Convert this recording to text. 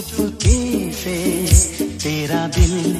चुपके से तेरा दिल